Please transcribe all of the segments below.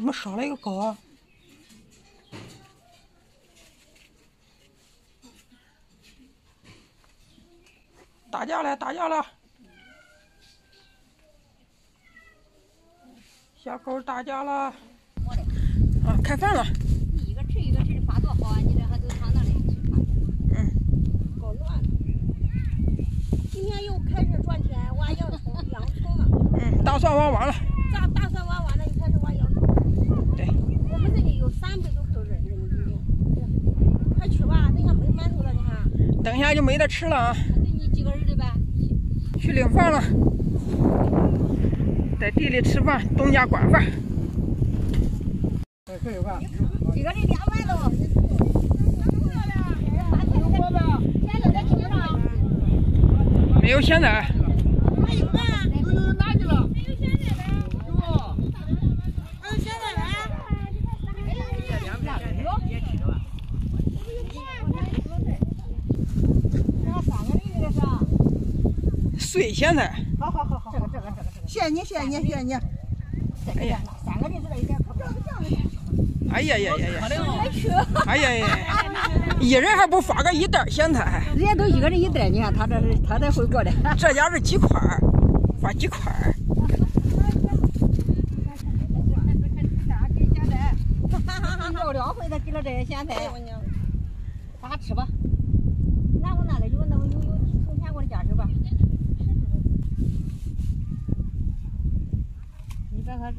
怎么少了一个狗啊？打架了，打架了！小狗打架了！啊，开饭了！一个吃一个吃的发多好啊！你这还都躺那里吃饭。嗯。搞乱了。今天又开始赚钱，挖洋葱，洋葱了。嗯，大蒜挖完了。大大蒜挖完了，又开始挖洋葱。对。我们这里有三百多口人，你听听。快取吧，等下没馒头了，你看。等一下就没得吃了啊！给你几个呗。去领饭了，在地里吃饭，东家管饭。几个人两万多。没有现在。还有呢。有有哪去了？没有现在的。有。还有现在的。碎现在。好好好好。这个这个这个。谢谢你谢谢你谢谢你。哎呀。三个人子了一点可不要这样的。哎呀呀呀呀！哎呀呀！一人还不发个一袋咸菜？人家都一个人一袋，你看他这是他这会过的。这家是几块发几块要两回他给了这些咸菜，他吃吧。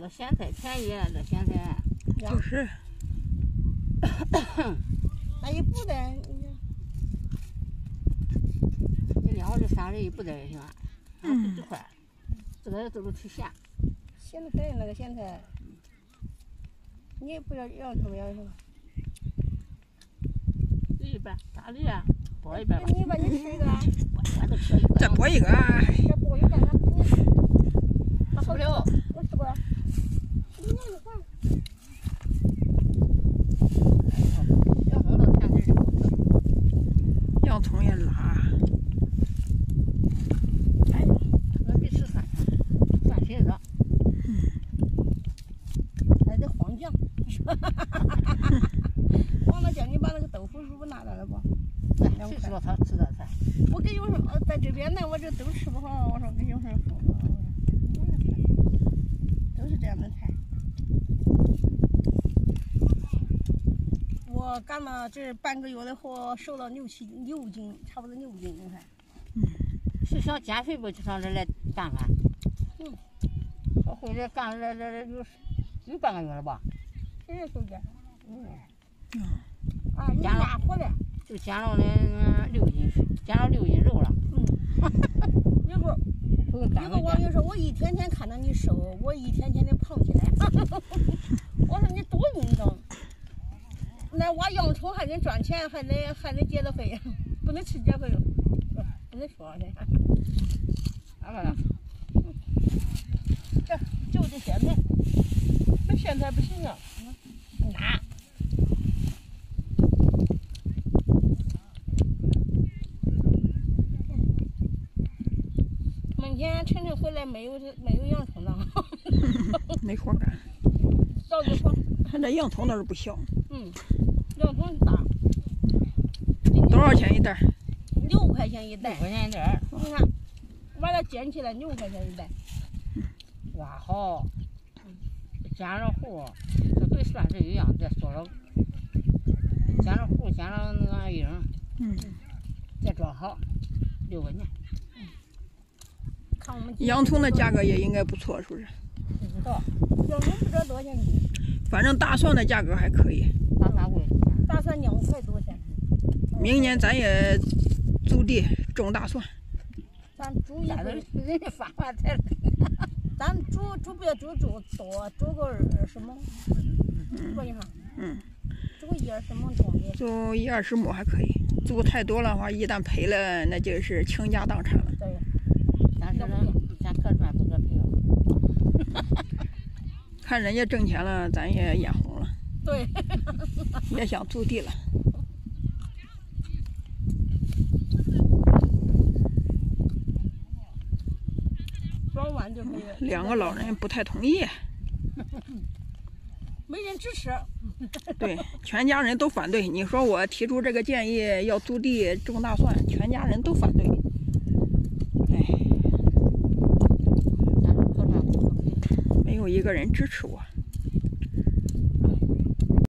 个咸菜便宜，这咸菜就是。那也不得，你两个这三人一不得也行，嗯几块，这个都是吃咸。咸的可以，那个咸菜，你也不要要什么要什么。一半，大梨啊，剥一半吧。你把你吃一个。我都吃一个。再剥一个。再剥一个，那好了。我吃过。你那个饭。洋葱都甜点儿桶也拉。哎，我得吃蒜，蒜心子。嗯。还得黄酱。忘了叫你把那个豆腐乳拿来了不？谁说他吃这菜？我跟有时候在这边呢，我这都吃不好。我说跟有时候说，都是这样的菜。我干了这半个月的活，瘦了六七六斤，差不多六斤，你看。嗯。是想减肥不？就上这来干饭。嗯。我回来干了这这有有半个月了吧？谁也瘦减。嗯。嗯。啊，你干活的。就减了那六斤，减了六斤肉了。嗯。一会儿，一个网友说：“我一天天看到你瘦，我一天天的胖起来。”我说：“你多运动，那我养虫还能赚钱，还能还能结着肥，不能吃减肥肉，不能说的。”干嘛了？这就这咸菜，那咸菜不行啊，辣。今天晨晨回来没有没有洋葱了，没活干。早就说，那洋葱倒是不小。嗯，大。多少钱一袋？六块钱一袋。六块钱一袋。你看，把它捡起来，六块钱一袋。挖好，捡了糊，这跟蒜是一样，再说了，捡了糊，煎了那个缨。嗯。再装好，六块钱。看我们洋葱的价格也应该不错，是不是？不知道。洋葱不知道多少钱斤，反正大蒜的价格还可以。大蒜贵。明年咱也租地种大蒜。咱租一个，人家发发财了。咱租租别租租多，租个二十亩，说一下。嗯。租个一二十亩种的。租一二十亩还可以，租太多了话，一旦赔了，那就是倾家荡产了。对。咱说咱可赚不可赔了。看人家挣钱了，咱也眼红了。对。也想租地了。完就可以。两个老人不太同意。没人支持。对，全家人都反对。你说我提出这个建议要租地种大蒜，全家人都反对。哎，没有一个人支持我。